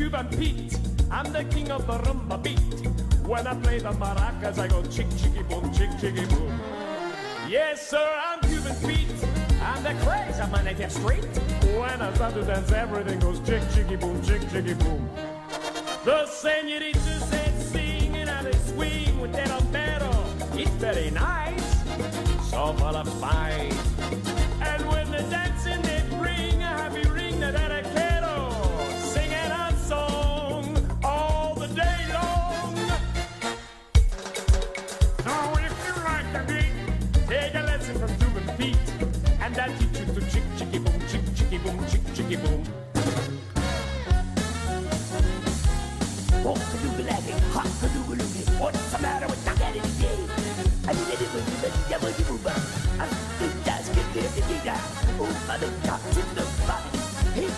I'm Pete. I'm the king of the rumba beat. When I play the maracas, I go chick chicky boom, chick chicky boom. Yes, sir, I'm Cuban Pete. I'm the craze of my native street. When I start to dance, everything goes chick chicky boom, chick chicky boom. The senorita said singing and they swing with that omero. It's very nice, so full of spice. And when the dancing Take a lesson from Cuban Pete, and I'll teach you to chick chicky boom, chick chicky boom, chick chicky boom. Walk-a-doogalaggy, hop-a-doogaloogie, what's the matter with the cat in? I did it with the devil you move up. I'm the dust, get the digger. Oh, mother, God, it's the body. He's